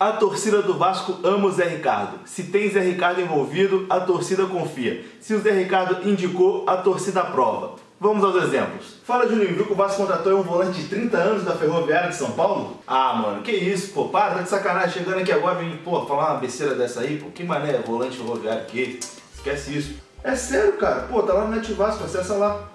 A torcida do Vasco ama o Zé Ricardo. Se tem Zé Ricardo envolvido, a torcida confia. Se o Zé Ricardo indicou, a torcida aprova. Vamos aos exemplos. Fala, Juninho, viu que o Vasco contratou um volante de 30 anos da Ferroviária de São Paulo? Ah, mano, que isso, pô, para, tá de sacanagem, chegando aqui agora, vem, pô, falar uma besteira dessa aí, pô, que mané, volante ferroviário que Esquece isso. É sério, cara, pô, tá lá no Net Vasco, acessa lá.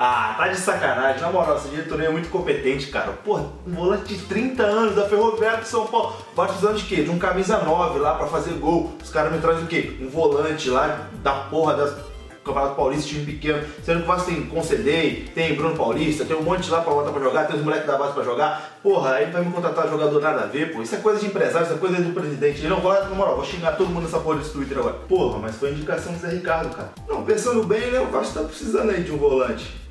Ah, tá de sacanagem. Na moral, essa diretoria é muito competente, cara. Pô, um volante de 30 anos da Ferroviária de São Paulo. Vai precisando de quê? De um camisa 9 lá pra fazer gol. Os caras me trazem o quê? Um volante lá da porra das Campeonato Paulista, time pequeno. Sendo que o Vasco tem Concedei, tem Bruno Paulista, tem um monte lá pra botar pra jogar, tem os moleques da base pra jogar. Porra, aí vai me contratar jogador nada a ver, pô. Isso é coisa de empresário, isso é coisa do presidente. Ele não vai, na moral, vou xingar todo mundo nessa porra desse Twitter agora. Porra, mas foi indicação do Zé Ricardo, cara. Não, pensando bem, né? O Vasco tá precisando aí de um volante.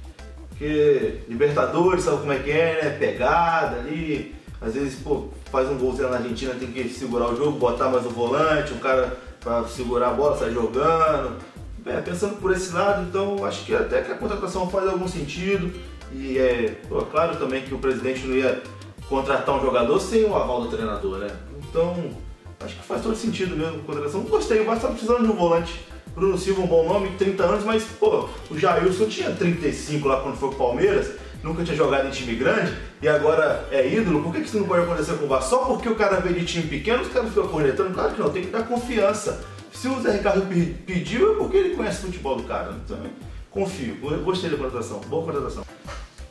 Porque Libertadores, sabe como é que é, né? Pegada ali. Às vezes, pô, faz um golzinho na Argentina, tem que segurar o jogo, botar mais o volante, um cara pra segurar a bola, sair jogando. É, pensando por esse lado, então acho que até que a contratação faz algum sentido. E é pô, claro também que o presidente não ia contratar um jogador sem o aval do treinador, né? Então, acho que faz todo sentido mesmo a contratação. Gostei, Vasco tá precisando de um volante Bruno Silva, um bom nome, 30 anos, mas, pô, o Jailson tinha 35 lá quando foi pro Palmeiras, nunca tinha jogado em time grande e agora é ídolo. Por que isso não pode acontecer com o Vasco? Só porque o cara veio de time pequeno, os caras ficam cornetando? Claro que não, tem que dar confiança. Se o Zé Ricardo pediu, é porque ele conhece o futebol do cara. Então, confio. Gostei da contratação. Boa contratação.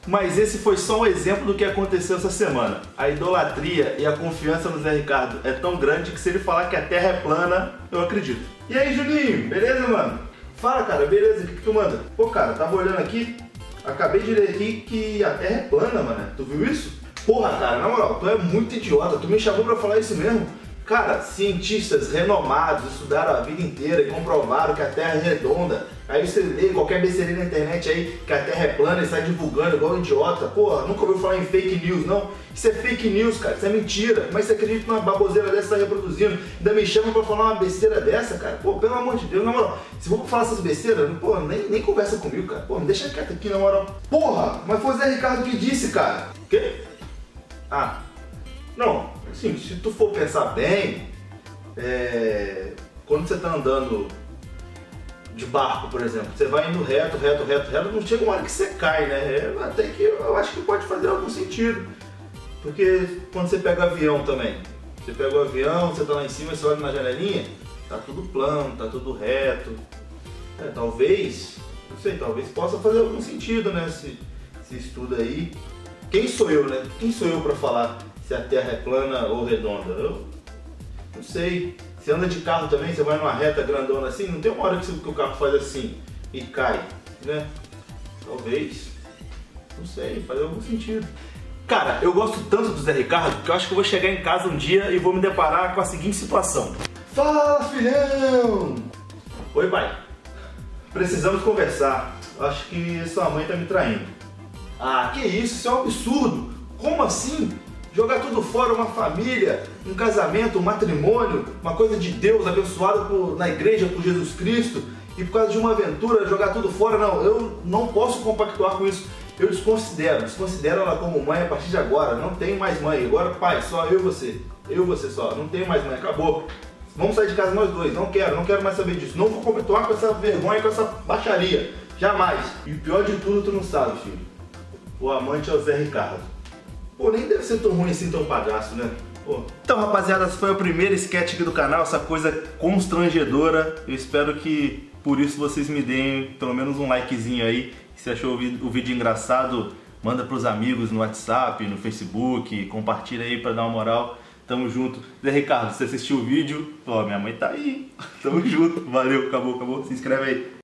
Mas esse foi só um exemplo do que aconteceu essa semana. A idolatria e a confiança no Zé Ricardo é tão grande que se ele falar que a Terra é plana, eu acredito. E aí, Juninho, beleza, mano? Fala, cara, beleza? O que, que tu manda? Pô, cara, tava olhando aqui, acabei de ler aqui que a Terra é plana, mano. Tu viu isso? Porra, cara, na moral, tu é muito idiota. Tu me chamou pra falar isso mesmo? Cara, cientistas renomados estudaram a vida inteira e comprovaram que a Terra é redonda. Aí você lê qualquer besteirinha na internet aí que a Terra é plana e sai divulgando igual um idiota. Porra, nunca ouviu falar em fake news, não? Isso é fake news, cara. Isso é mentira. Mas você acredita numa baboseira dessa tá reproduzindo? Ainda me chama pra falar uma besteira dessa, cara? Pô, pelo amor de Deus, na moral. Se for falar essas besteiras, pô, nem, nem conversa comigo, cara. Pô, me deixa quieto aqui, na moral. Porra, mas foi o Zé Ricardo que disse, cara. Quê? Ah, não, assim, se tu for pensar bem, é, quando você tá andando de barco, por exemplo, você vai indo reto, reto, reto, reto, não chega uma hora que você cai, né? É, até que eu acho que pode fazer algum sentido. Porque quando você pega o avião também, você pega o avião, você tá lá em cima, você olha na janelinha, tá tudo plano, tá tudo reto. É, talvez, não sei, talvez possa fazer algum sentido, né? Esse, esse estudo aí. Quem sou eu, né? Quem sou eu para falar se a Terra é plana ou redonda. Eu não sei. Você anda de carro também, você vai numa reta grandona assim, não tem uma hora que o carro faz assim e cai, né? Talvez. Não sei, faz algum sentido. Cara, eu gosto tanto do Zé Ricardo que eu acho que eu vou chegar em casa um dia e vou me deparar com a seguinte situação. Fala, filhão! Oi, pai. Precisamos conversar. Acho que sua mãe tá me traindo. Ah, que isso? Isso é um absurdo. Como assim? Jogar tudo fora, uma família, um casamento, um matrimônio, uma coisa de Deus abençoado por, na igreja por Jesus Cristo, e por causa de uma aventura jogar tudo fora, não, eu não posso compactuar com isso. Eu desconsidero, desconsidero ela como mãe a partir de agora, não tenho mais mãe, agora pai, só eu e você, eu e você só, não tenho mais mãe, acabou. Vamos sair de casa nós dois, não quero, não quero mais saber disso, não vou compactuar com essa vergonha, com essa baixaria, jamais. E o pior de tudo tu não sabe, filho, o amante é o Zé Ricardo. Pô, nem deve ser tão ruim assim, tão palhaço, né? Pô. Então, rapaziada, esse foi o primeiro sketch aqui do canal, essa coisa constrangedora. Eu espero que por isso vocês me deem pelo menos um likezinho aí. Se achou o vídeo engraçado, manda pros amigos no WhatsApp, no Facebook, compartilha aí pra dar uma moral. Tamo junto. Zé Ricardo, se assistiu o vídeo, ó, minha mãe tá aí. Tamo junto. Valeu, acabou, acabou. Se inscreve aí.